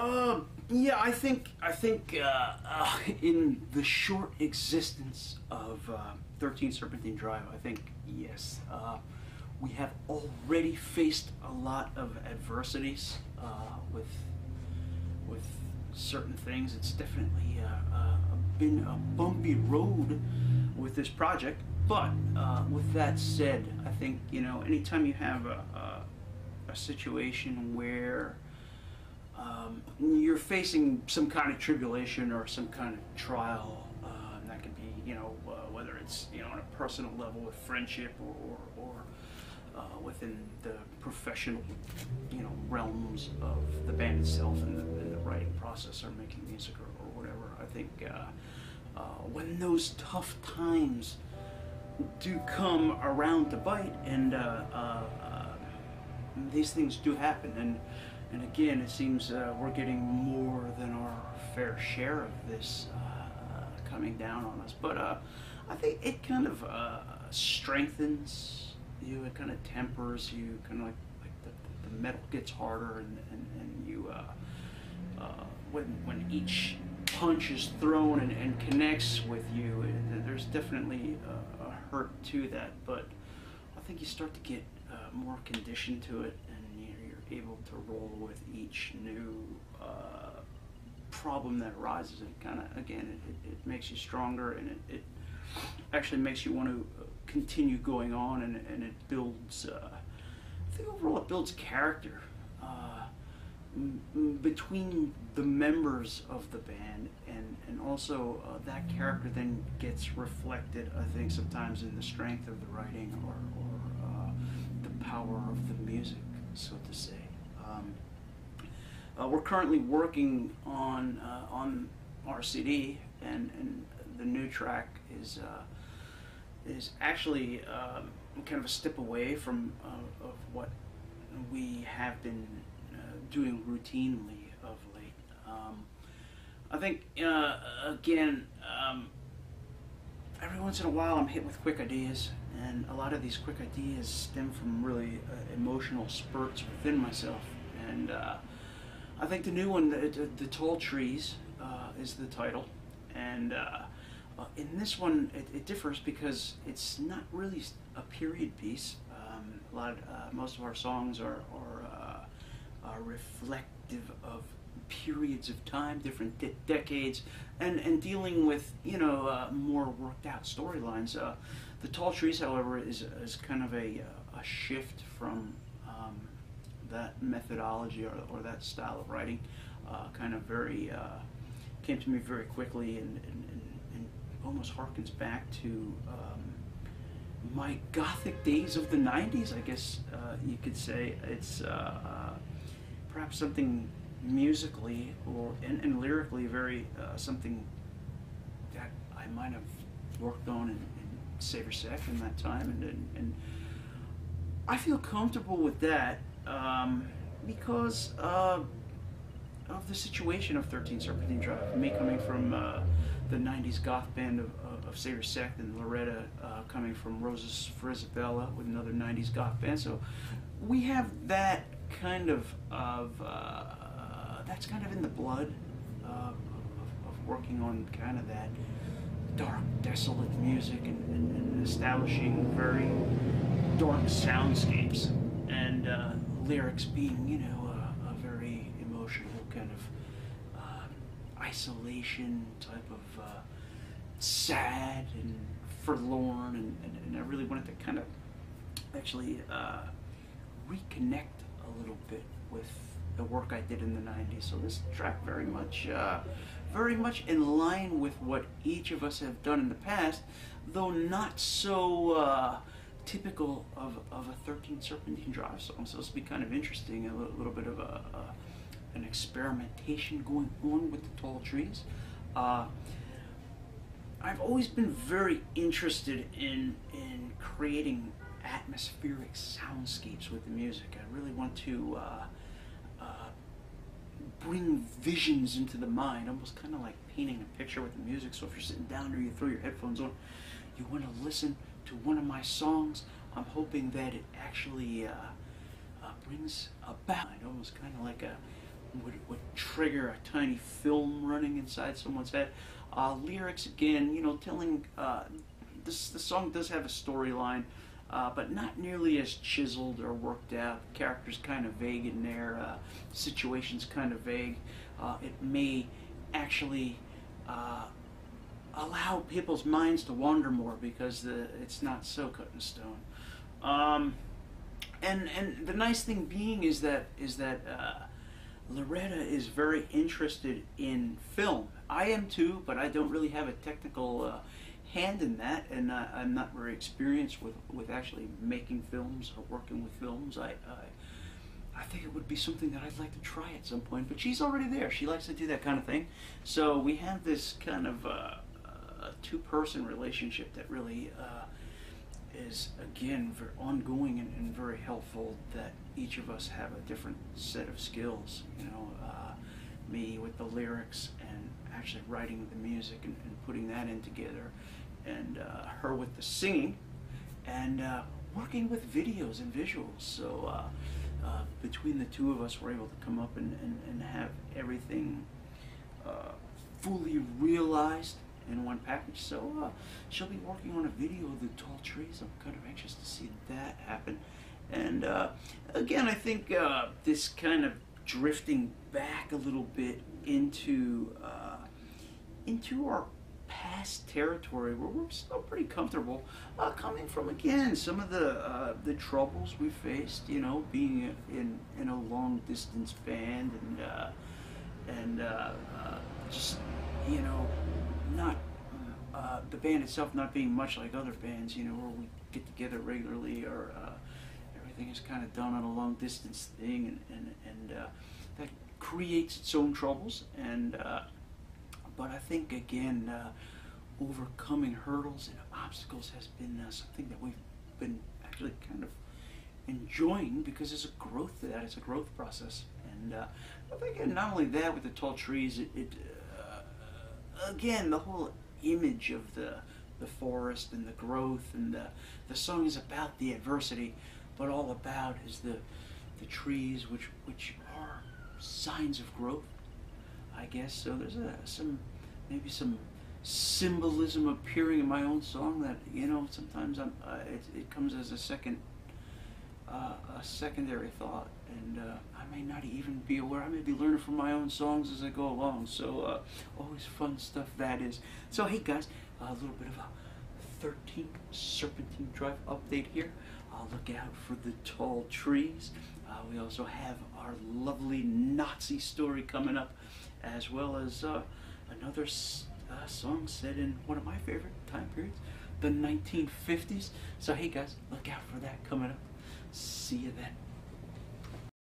Uh, yeah, I think I think uh, uh, in the short existence of uh, 13 Serpentine Drive, I think yes, uh, we have already faced a lot of adversities uh, with with certain things. It's definitely uh, been a bumpy road with this project. But with that said, I think you know anytime you have a, a, a situation where um, you're facing some kind of tribulation or some kind of trial. Uh, that could be, you know, uh, whether it's you know on a personal level with friendship or or, or uh, within the professional, you know, realms of the band itself and the, and the writing process or making music or, or whatever. I think uh, uh, when those tough times do come around to bite, and uh, uh, these things do happen, and and again, it seems uh, we're getting more than our fair share of this uh, coming down on us. But uh, I think it kind of uh, strengthens you. It kind of tempers you. Kind of like like the, the metal gets harder, and and, and you uh, uh, when when each punch is thrown and, and connects with you, there's definitely a, a hurt to that. But I think you start to get uh, more conditioned to it, able to roll with each new uh, problem that arises. And kind of, again, it, it, it makes you stronger, and it, it actually makes you want to continue going on, and, and it builds. Uh, I think overall, it builds character. Uh, between the members of the band and and also uh, that character then gets reflected I think sometimes in the strength of the writing or, or uh, the power of the music so to say um, uh, we're currently working on uh, on our CD and and the new track is uh, is actually um, kind of a step away from uh, of what we have been uh, doing routinely of late. Um, I think uh, again, um, every once in a while I'm hit with quick ideas, and a lot of these quick ideas stem from really emotional spurts within myself. And uh, I think the new one, the, the, the Tall Trees, uh, is the title, and uh, uh, in this one it, it differs because it's not really a period piece. Um, a lot, of, uh, most of our songs are, are are reflective of periods of time, different de- decades, and, and dealing with you know uh, more worked out storylines. Uh, the Tall Trees, however, is, is kind of a, a shift from that methodology or, or that style of writing. Uh, kind of very uh, came to me very quickly and, and, and, and almost harkens back to. Um, my gothic days of the 90s, I guess uh, you could say. It's uh, perhaps something musically or and, and lyrically very uh, something that I might have worked on in, in Savior Sect in that time, and, and I feel comfortable with that um, because uh, of the situation of 13 Serpentine Drive. Me coming from uh, the 90s goth band of, of, Savior Sect and Loretta uh, coming from Roses for Isabella with another 90s goth band. So we have that kind of, of uh, that's kind of in the blood uh, of, of working on kind of that dark, desolate music and, and, and establishing very dark soundscapes lyrics being, you know, a, a very emotional kind of uh, isolation type of uh, sad and forlorn, and, and, and I really wanted to kind of actually uh, reconnect a little bit with the work I did in the 90s. So this track very much, uh, very much in line with what each of us have done in the past, though not so uh, typical of, of a 13 Serpentine Drive song. So will be kind of interesting, a little, little bit of a, a, an experimentation going on with the tall trees. Uh, I've always been very interested in in creating atmospheric soundscapes with the music. I really want to uh, uh, bring visions into the mind, almost kind of like painting a picture with the music. So if you're sitting down or you throw your headphones on, you want to listen to one of my songs. I'm hoping that it actually uh, uh, brings about almost kind of like a would, would trigger a tiny film running inside someone's head. Uh, lyrics again, you know, telling uh, this the song does have a storyline, uh, but not nearly as chiseled or worked out. Characters kind of vague in there, uh, situations kind of vague. It may actually allow people's minds to wander more because the, it's not so cut in stone. Um, and and the nice thing being is that is that uh, Loretta is very interested in film. I am too, but I don't really have a technical uh, hand in that, and uh, I'm not very experienced with with actually making films or working with films. I, I I think it would be something that I'd like to try at some point. But she's already there. She likes to do that kind of thing. So we have this kind of uh, a two-person relationship that really uh, is again very ongoing and, and, very helpful. That each of us have a different set of skills. You know, uh, me with the lyrics and actually writing the music and, and putting that in together, and uh, her with the singing, and uh, working with videos and visuals. So. Uh, uh, between the two of us, we're able to come up and, and, and have everything uh, fully realized in one package. So uh, she'll be working on a video of the tall trees. I'm kind of anxious to see that happen. And uh, again, I think uh, this kind of drifting back a little bit into uh, into our past territory where we're still pretty comfortable, uh, coming from again some of the uh, the troubles we faced. You know, being in in a long distance band and and just you know not uh, the band itself not being much like other bands, you know, where we get together regularly or uh, everything is kind of done on a long distance thing, and and, and uh, that creates its own troubles. And uh, but I think again, uh, overcoming hurdles and obstacles has been something that we've been actually kind of enjoying because it's a growth to that. It's a growth process, and uh, I think not only that with the tall trees, it, it again, the whole image of the the forest and the growth and the the song is about the adversity, but all about is the the trees which which are signs of growth, I guess. So there's a, some maybe some symbolism appearing in my own song that you know sometimes I'm, uh, it, it comes as a second uh, a secondary thought, and uh, I may not even be aware. I may be learning from my own songs as I go along. So uh, always fun stuff that is. So hey guys, a little bit of a 13 Serpentine Drive update here. I'll look out for the tall trees. Uh, we also have our lovely Nazi story coming up, as well as uh, another song set in one of my favorite time periods, the 1950s. So hey guys, look out for that coming up. See you then.